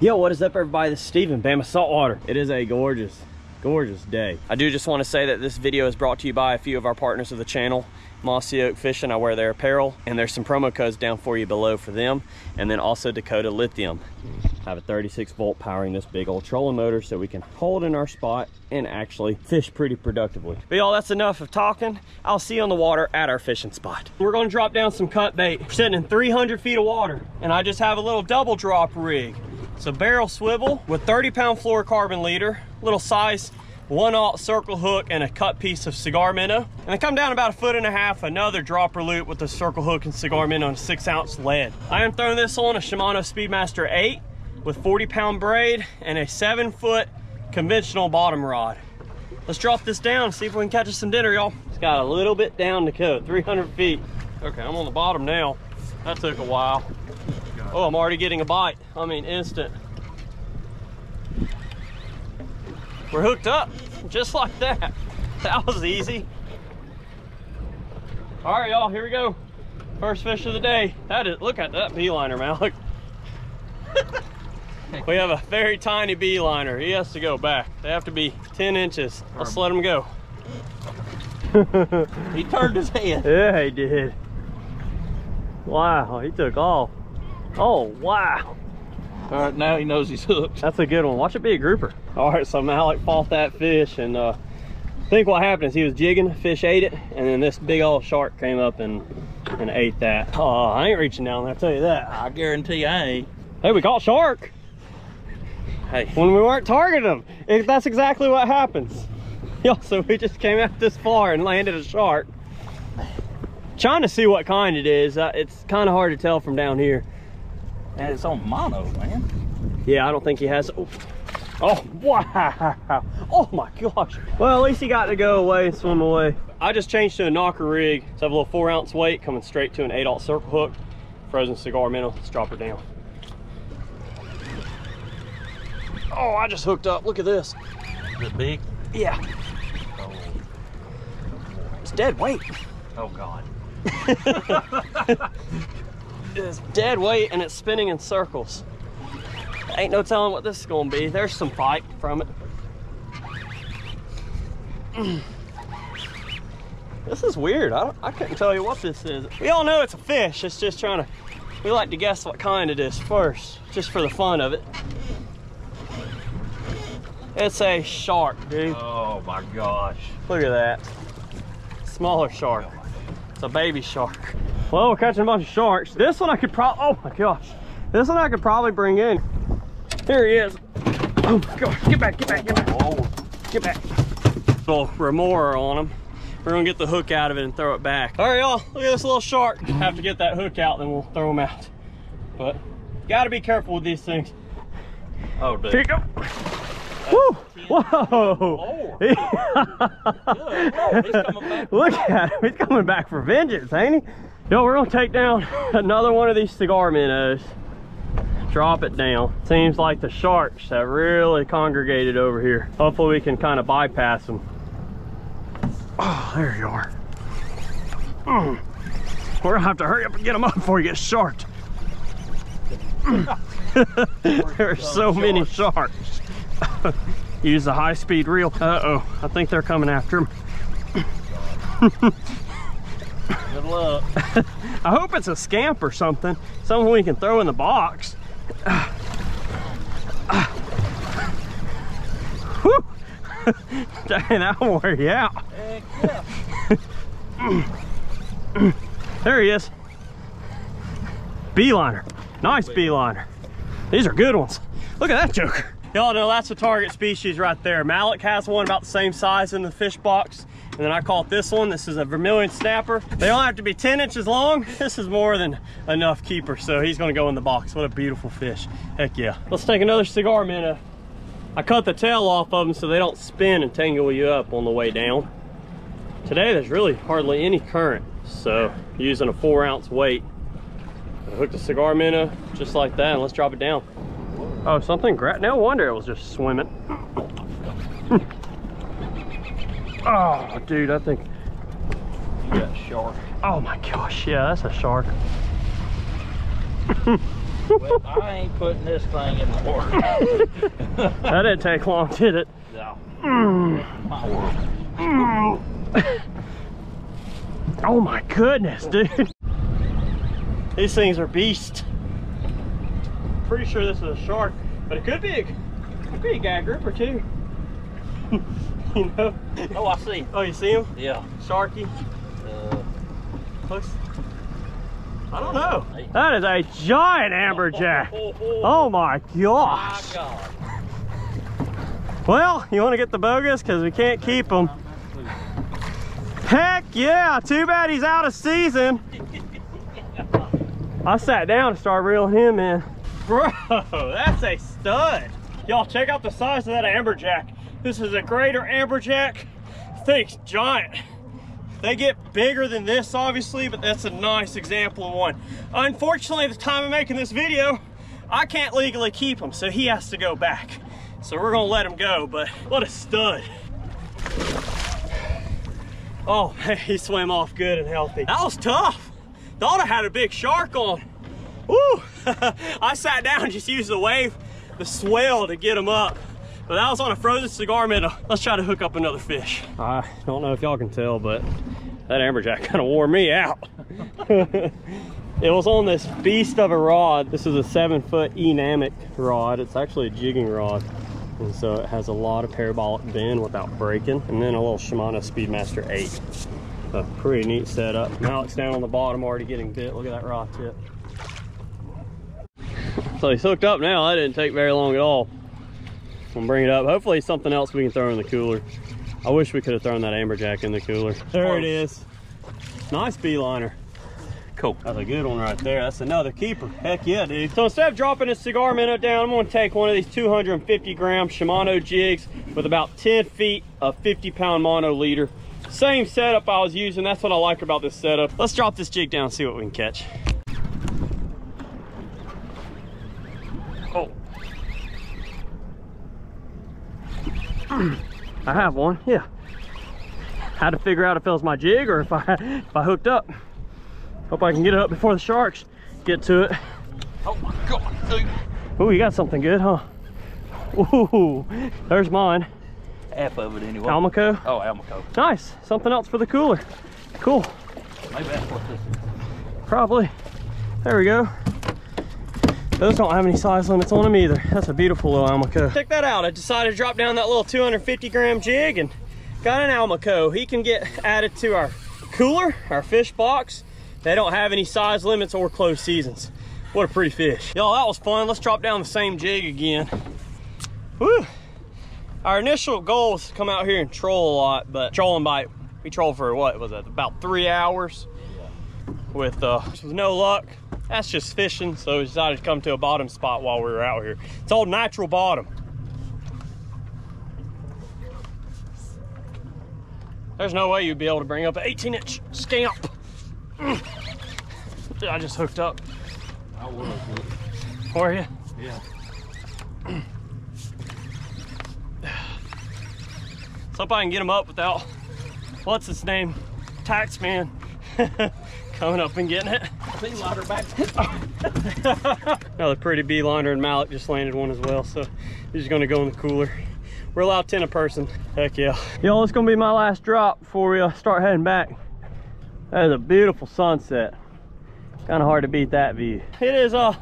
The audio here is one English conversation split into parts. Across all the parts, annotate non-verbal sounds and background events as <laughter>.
Yo, what is up everybody? This is Steven, Bama Saltwater. It is a gorgeous, gorgeous day. I do just want to say that this video is brought to you by a few of our partners of the channel. Mossy Oak Fishing, I wear their apparel, and there's some promo codes down for you below for them. And then also Dakota Lithium. I have a 36 volt powering this big old trolling motor so we can hold in our spot and actually fish pretty productively. But y'all, that's enough of talking. I'll see you on the water at our fishing spot. We're gonna drop down some cut bait. We're sitting in 300 feet of water, and I just have a little double drop rig. It's a barrel swivel with 30 pound fluorocarbon leader, little size one aught circle hook and a cut piece of cigar minnow. And they come down about a foot and a half, another dropper loop with a circle hook and cigar minnow and six ounce lead. I am throwing this on a Shimano Speedmaster 8 with 40 pound braid and a seven foot conventional bottom rod. Let's drop this down, see if we can catch us some dinner, y'all. It's got a little bit down to coat, 300 feet. Okay, I'm on the bottom now. That took a while. Oh, I'm already getting a bite. I mean, instant. We're hooked up, just like that. <laughs> That was easy. All right, y'all, here we go. First fish of the day. That is, look at that beeliner, Malik. <laughs> we have a very tiny beeliner. He has to go back. They have to be 10 inches. Let's let him go. <laughs> he turned his head. Yeah, he did. Wow, he took off. Oh, wow. All right, now he knows he's hooked. That's a good one. Watch it be a grouper. All right, so Malik fought that fish and uh, I think what happened is he was jigging, fish ate it, and then this big old shark came up and, and ate that. Oh, I ain't reaching down there, I tell you that. I guarantee I ain't. Hey, we caught shark. Hey. When we weren't targeting them. It, that's exactly what happens. <laughs> Yeah, so we just came out this far and landed a shark. Trying to see what kind it is. Uh, it's kind of hard to tell from down here. And it's on mono, man. Yeah, I don't think he has. Oh, oh wow. <laughs> Oh my gosh. Well, at least he got to go away and swim away. I just changed to a knocker rig. So I have a little four ounce weight coming straight to an eight aught circle hook. Frozen cigar minnow. Let's drop her down. Oh, I just hooked up. Look at this. Is it big? Yeah. Oh, It's dead weight. oh God. <laughs> It's dead weight and it's spinning in circles. Ain't no telling what this is gonna be. There's some fight from it. <clears throat> This is weird. I, I couldn't tell you what this is. We all know it's a fish. It's just trying to, we like to guess what kind it is first, just for the fun of it. It's a shark, dude. Oh my gosh. Look at that. Smaller shark. It's a baby shark. Well, we're catching a bunch of sharks. This one I could probably, oh my gosh. This one I could probably bring in. Here he is. Oh my gosh, get back, get back, get back. Whoa. Get back. Little remora on him. We're gonna get the hook out of it and throw it back. All right, y'all, look at this little shark. Have to get that hook out, then we'll throw him out. But gotta be careful with these things. Oh, dude. Here you go. Woo! Whoa! Lord. Good Lord, he's coming back. <laughs> Look at him. He's coming back for vengeance, ain't he? Yo, we're gonna take down another one of these cigar minnows. Drop it down. Seems like the sharks have really congregated over here. Hopefully we can kind of bypass them. Oh, there you are. Mm. We're gonna have to hurry up and get them up before he gets sharked. <laughs> there are so many sharks. <laughs> Use the high speed reel. Uh-oh, I think they're coming after him. <laughs> Luck. <laughs> I hope it's a scamp or something. Something we can throw in the box. <sighs> <laughs> Dang, that wear you out. Yeah. <laughs> There he is. Beeliner. Nice beeliner. These are good ones. Look at that joker. Y'all know that's a target species right there. Malik has one about the same size in the fish box. And then I caught this one. This is a vermilion snapper. They don't have to be 10 inches long. <laughs> This is more than enough keeper. So he's gonna go in the box. What a beautiful fish. Heck yeah. Let's take another cigar minnow. Uh, I cut the tail off of them so they don't spin and tangle you up on the way down. Today there's really hardly any current. So using a four ounce weight. I hooked a cigar minnow just like that and let's drop it down. Oh, something, no wonder it was just swimming. <laughs> oh, dude, I think, You got shark. oh my gosh, yeah, that's a shark. well, I ain't putting this thing in the water. <laughs> that didn't take long, did it? no. Mm. My world. Oh my goodness, dude. These things are beasts. Pretty sure this is a shark, but it could be a, could be a gag grouper too. <laughs> <laughs> you know? Oh, I see. Oh, you see him? Yeah. Sharky. Uh, Looks. I don't know. That is a giant amberjack. Oh my my gosh. God. Well, you want to get the bogus because we can't keep them. Heck yeah! Too bad he's out of season. I sat down and started reeling him in. Bro, <laughs> that's a stud. Y'all check out the size of that amberjack. This is a greater amberjack. Thing's giant. They get bigger than this, obviously, but that's a nice example of one. Unfortunately, at the time of making this video, I can't legally keep him, so he has to go back. So we're gonna let him go, but what a stud. Oh, man, he swam off good and healthy. That was tough. Thought I had a big shark on. Woo! <laughs> I sat down just used the wave, the swell to get him up. But that was on a frozen cigar minnow. Let's try to hook up another fish. I don't know if y'all can tell, but that amberjack <laughs> kind of wore me out. <laughs> it was on this beast of a rod. This is a seven foot E-Namic rod. It's actually a jigging rod. And so it has a lot of parabolic bend without breaking. And then a little Shimano Speedmaster 8. A pretty neat setup. Malik's down on the bottom already getting bit. Look at that rod tip. So he's hooked up now. That didn't take very long at all. I'm gonna bring it up. Hopefully something else we can throw in the cooler. I wish we could have thrown that amberjack in the cooler. There it is. Nice beeliner. Cool. That's a good one right there. That's another keeper. Heck yeah, dude. So instead of dropping a cigar minnow down, I'm gonna take one of these 250 gram Shimano jigs with about 10 feet of 50 pound mono leader. Same setup I was using. That's what I like about this setup. Let's drop this jig down and see what we can catch. I have one, yeah. Had to figure out if it was my jig or if I if I hooked up. Hope I can get it up before the sharks get to it. Oh my God. dude. Ooh, you got something good, huh? Ooh, there's mine. Half of it anyway. Almaco. oh, Almaco. Nice. Something else for the cooler. Cool. Maybe that's what this is. Probably. There we go. Those don't have any size limits on them either. That's a beautiful little Almaco. Check that out. I decided to drop down that little 250 gram jig and got an Almaco. He can get added to our cooler, our fish box. They don't have any size limits or closed seasons. What a pretty fish. Y'all, that was fun. Let's drop down the same jig again. Woo! Our initial goal was to come out here and troll a lot, but trolling bite. We trolled for what was that? About three hours with uh with no luck. That's just fishing, so we decided to come to a bottom spot while we were out here. It's all natural bottom. There's no way you'd be able to bring up an 18 inch scamp. Mm. I just hooked up. I was. Were you? Yeah. So hope I can get him up without, what's his name? Taxman <laughs> coming up and getting it. <laughs> Back. Another pretty beeliner and Malik just landed one as well. So he's just gonna go in the cooler. We're allowed 10 a person. Heck yeah. Yo, it's gonna be my last drop before we uh, start heading back. That is a beautiful sunset. Kind of hard to beat that view. It is uh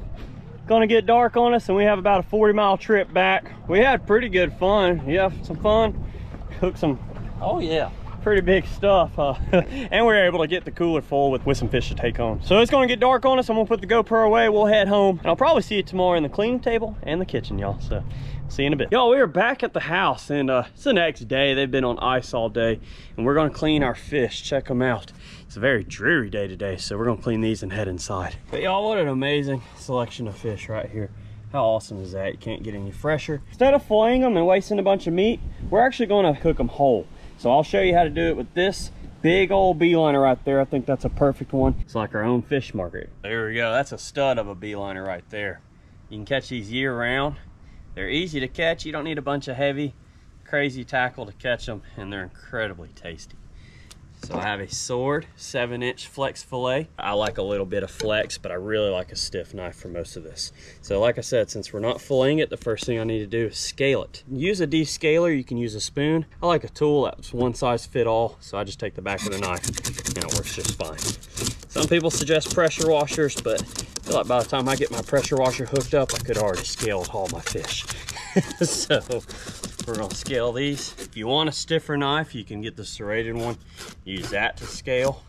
gonna get dark on us and we have about a 40 mile trip back. We had pretty good fun. Yeah, some fun? Hooked some Oh yeah. Pretty big stuff uh, <laughs> and we were able to get the cooler full with, with some fish to take home. So it's going to get dark on us. I'm to put the gopro away. We'll head home and i'll probably see you tomorrow in the cleaning table and the kitchen y'all. So see you in a bit. Y'all we are back at the house and uh it's the next day. They've been on ice all day and we're going to clean our fish. Check them out. It's a very dreary day today so we're going to clean these and head inside. But y'all what an amazing selection of fish right here. How awesome is that? You can't get any fresher. Instead of filleting them and wasting a bunch of meat, we're actually gonna cook them whole. So I'll show you how to do it with this big old beeliner right there. I think that's a perfect one. It's like our own fish market. There we go. That's a stud of a beeliner right there. You can catch these year round. They're easy to catch. You don't need a bunch of heavy, crazy tackle to catch them, and they're incredibly tasty. So I have a Sord, seven inch flex fillet. I like a little bit of flex, but I really like a stiff knife for most of this. So like I said, since we're not filleting it, the first thing I need to do is scale it. Use a descaler, you can use a spoon. I like a tool that's one size fit all, so I just take the back of the knife and it works just fine. Some people suggest pressure washers, but I feel like by the time I get my pressure washer hooked up, I could already scale all my fish. <laughs> so we're gonna scale these. If you want a stiffer knife, you can get the serrated one. Use that to scale.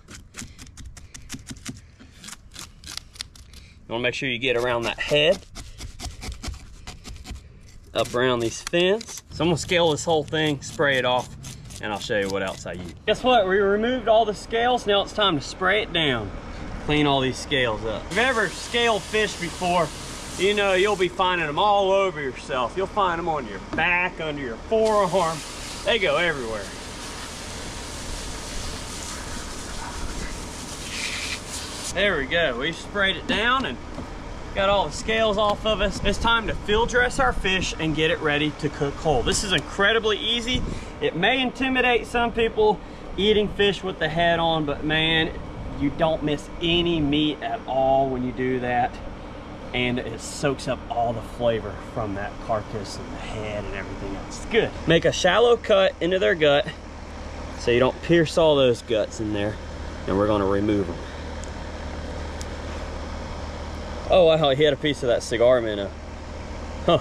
You wanna make sure you get around that head. Up around these fins. So I'm gonna scale this whole thing, spray it off, and I'll show you what else I use. Guess what? We removed all the scales. Now it's time to spray it down. Clean all these scales up. If you've ever scaled fish before, you know you'll be finding them all over yourself. You'll find them on your back, under your forearm. They go everywhere. There we go. We sprayed it down and got all the scales off of us. It's time to field dress our fish and get it ready to cook whole. This is incredibly easy. It may intimidate some people eating fish with the head on, but man, you don't miss any meat at all when you do that and it soaks up all the flavor from that carcass and the head and everything else. It's good. Make a shallow cut into their gut so you don't pierce all those guts in there and we're gonna remove them. Oh wow, he had a piece of that cigar minnow. Huh,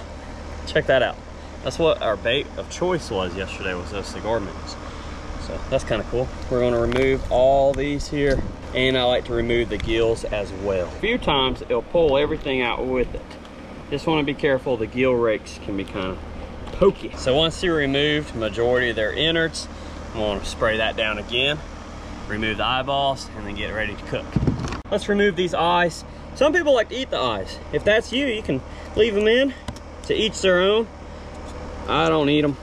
check that out. That's what our bait of choice was yesterday was those cigar minnows. So that's kind of cool. We're gonna remove all these here and I like to remove the gills as well. A few times it'll pull everything out with it. Just want to be careful, the gill rakes can be kind of pokey. So once you removed majority of their innards, I'm going to spray that down again, remove the eyeballs, and then get ready to cook. Let's remove these eyes. Some people like to eat the eyes. If that's you, you can leave them in to each their own. I don't eat them.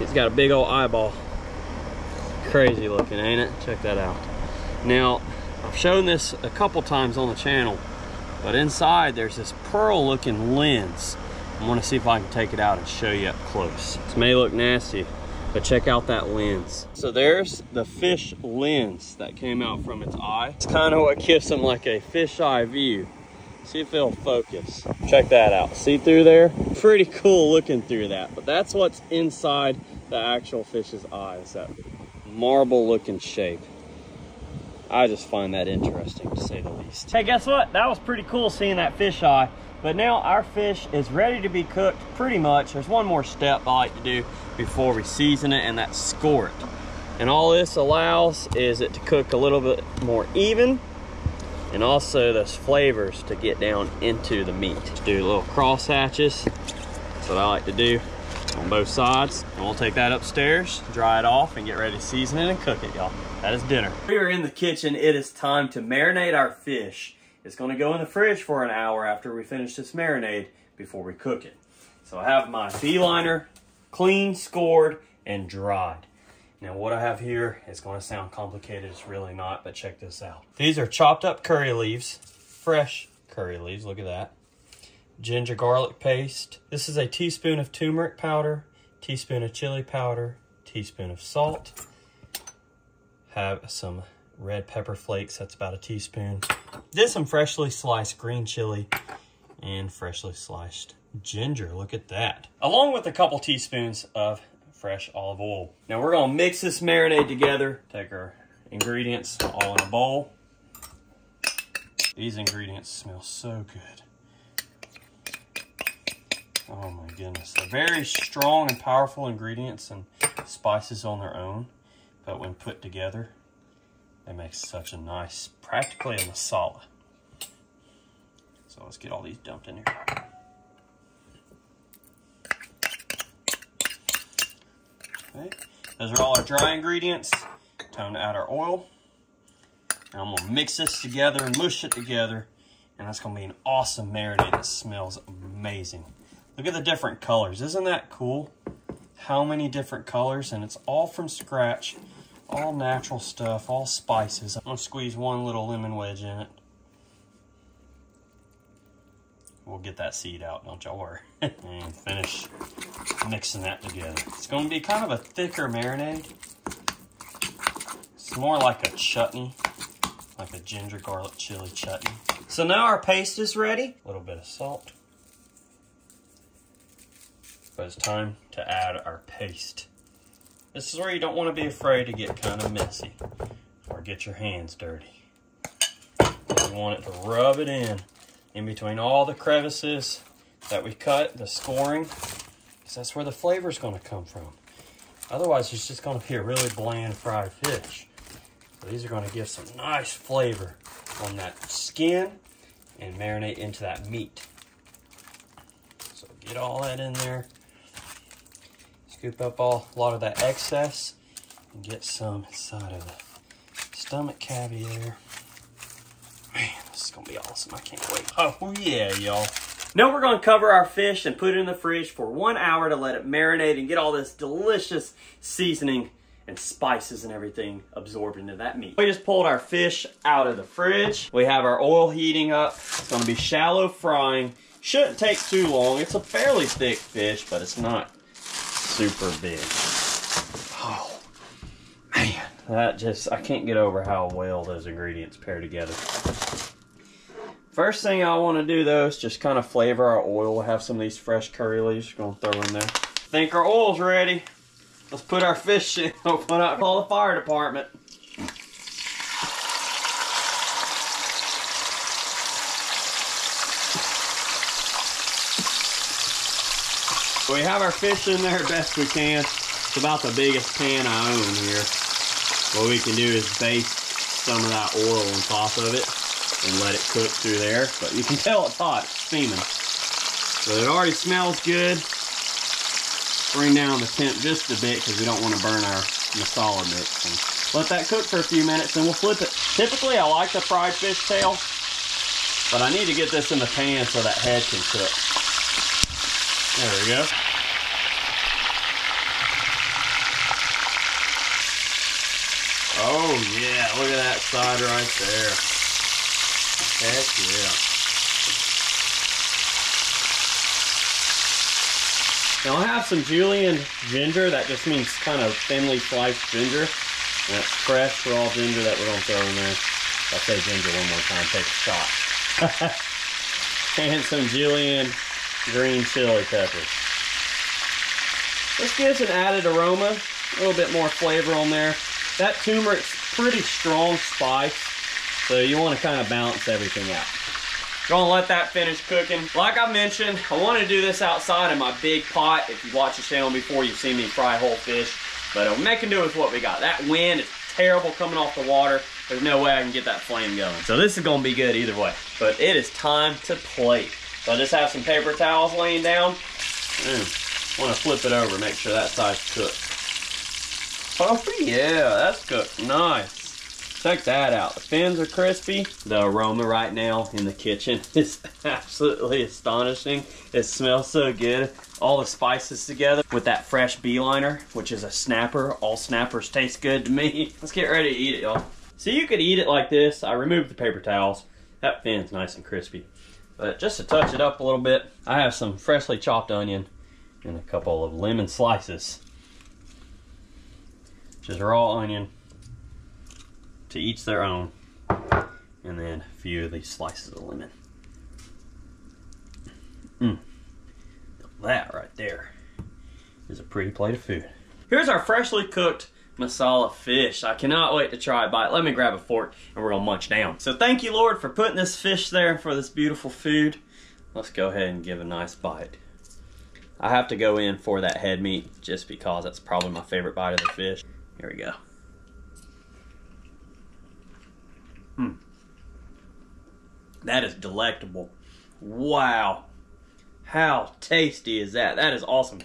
It's got a big old eyeball crazy looking, ain't it? Check that out. Now, I've shown this a couple times on the channel, but inside there's this pearl looking lens. I want to see if I can take it out and show you up close. This may look nasty, but check out that lens. So there's the fish lens that came out from its eye. It's kind of what gives them like a fisheye view. See if it'll focus. Check that out. See through there? Pretty cool looking through that, but that's what's inside the actual fish's eyes. That marble looking shape. I just find that interesting to say the least. Hey, guess what? That was pretty cool seeing that fish eye. But now our fish is ready to be cooked pretty much. There's one more step I like to do before we season it and that's score it. And all this allows is it to cook a little bit more even and also those flavors to get down into the meat. Do little cross hatches. That's what I like to do on both sides. And we'll take that upstairs, dry it off, and get ready to season it and cook it, y'all. That is dinner. We are in the kitchen. It is time to marinate our fish. It's gonna go in the fridge for an hour after we finish this marinade before we cook it. So I have my B-liner clean, scored, and dried. Now what I have here is gonna sound complicated, it's really not, but check this out. These are chopped up curry leaves, fresh curry leaves, look at that ginger garlic paste. This is a teaspoon of turmeric powder, teaspoon of chili powder, teaspoon of salt. Have some red pepper flakes, that's about a teaspoon. Then some freshly sliced green chili and freshly sliced ginger, look at that. Along with a couple teaspoons of fresh olive oil. Now we're gonna mix this marinade together, take our ingredients all in a bowl. These ingredients smell so good. Oh my goodness. They're very strong and powerful ingredients and spices on their own, but when put together, they make such a nice, practically a masala. So let's get all these dumped in here. Okay, those are all our dry ingredients. Time to add our oil. And I'm gonna mix this together and mush it together. And that's gonna be an awesome marinade that smells amazing. Look at the different colors. Isn't that cool? How many different colors, and it's all from scratch. All natural stuff, all spices. I'm gonna squeeze one little lemon wedge in it. We'll get that seed out, don't y'all worry. <laughs> and finish mixing that together. It's gonna be kind of a thicker marinade. It's more like a chutney, like a ginger garlic chili chutney. So now our paste is ready. A little bit of salt. But it's time to add our paste. This is where you don't want to be afraid to get kind of messy or get your hands dirty. You want it to rub it in, in between all the crevices that we cut, the scoring, that's where the flavor is going to come from. Otherwise, it's just going to be a really bland fried fish. So these are going to give some nice flavor on that skin and marinate into that meat. So get all that in there. Scoop up all a lot of that excess and get some inside of the stomach cavity there. Man, this is gonna be awesome. I can't wait. Oh yeah, y'all. Now we're gonna cover our fish and put it in the fridge for one hour to let it marinate and get all this delicious seasoning and spices and everything absorbed into that meat. We just pulled our fish out of the fridge. We have our oil heating up. It's gonna be shallow frying. Shouldn't take too long. It's a fairly thick fish, but it's not super big. Oh, man. That just, I can't get over how well those ingredients pair together. First thing I want to do though is just kind of flavor our oil. We'll have some of these fresh curry leaves we're going to throw in there. Think our oil's ready. Let's put our fish <laughs> in. Open up, call the fire department. We have our fish in there best we can. It's about the biggest pan I own here. What we can do is baste some of that oil on top of it and let it cook through there. But you can tell it's hot, it's steaming. But it already smells good. Bring down the temp just a bit because we don't want to burn our masala mix. And let that cook for a few minutes and we'll flip it. Typically I like the fried fish tail, but I need to get this in the pan so that head can cook. There we go. Oh yeah, look at that side right there. Heck yeah. Now I have some julienne ginger, that just means kind of thinly sliced ginger. And that's fresh raw ginger that we're gonna throw in there. If I say ginger one more time, take a shot. <laughs> and some julienne green chili peppers. This gives an added aroma, a little bit more flavor on there. That turmeric's pretty strong spice, so you want to kind of balance everything out. Gonna let that finish cooking. Like I mentioned, I want to do this outside in my big pot. If you've watched the channel before, you've seen me fry whole fish. But I'm making do with what we got. That wind is terrible coming off the water. There's no way I can get that flame going. So this is gonna be good either way. But it is time to plate. So I just have some paper towels laying down. Mm, want to flip it over, make sure that side's cooked. Oh yeah, that's cooked. Nice. Check that out. The fins are crispy. The aroma right now in the kitchen <laughs> is absolutely astonishing. It smells so good. All the spices together with that fresh beeliner, which is a snapper. All snappers taste good to me. <laughs> Let's get ready to eat it, y'all. So you could eat it like this. I removed the paper towels. That fin's nice and crispy. But just to touch it up a little bit, I have some freshly chopped onion and a couple of lemon slices. Just raw onion to each their own. And then a few of these slices of lemon. Mmm. That right there is a pretty plate of food. Here's our freshly cooked masala fish. I cannot wait to try a bite. Let me grab a fork and we're gonna munch down. So thank you, Lord, for putting this fish there for this beautiful food. Let's go ahead and give a nice bite. I have to go in for that head meat just because that's probably my favorite bite of the fish. Here we go. That is delectable. Wow. How tasty is that? That is awesome.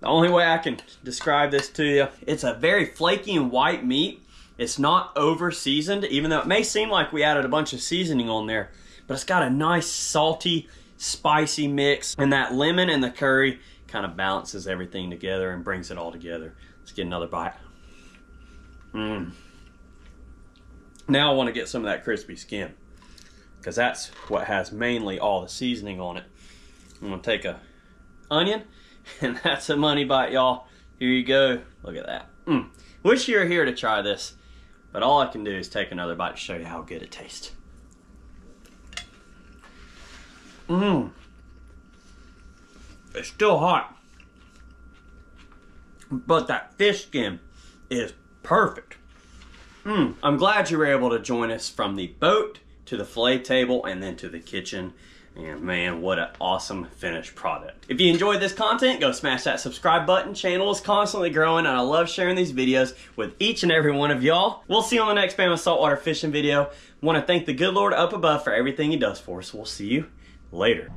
The only way I can describe this to you, it's a very flaky and white meat. It's not over seasoned, even though it may seem like we added a bunch of seasoning on there, but it's got a nice salty, spicy mix, and that lemon and the curry kind of balances everything together and brings it all together. Let's get another bite. Mmm. Now I want to get some of that crispy skin because that's what has mainly all the seasoning on it. I'm gonna take a onion <laughs> and that's a money bite, y'all. Here you go. Look at that. Mm. Wish you were here to try this. But all I can do is take another bite to show you how good it tastes. Mmm. It's still hot. But that fish skin is perfect. Mm, I'm glad you were able to join us from the boat to the fillet table and then to the kitchen. And man, what an awesome finished product. If you enjoyed this content, go smash that subscribe button. Channel is constantly growing and I love sharing these videos with each and every one of y'all. We'll see you on the next Bama Saltwater Fishing video. want to thank the good Lord up above for everything he does for us. We'll see you later.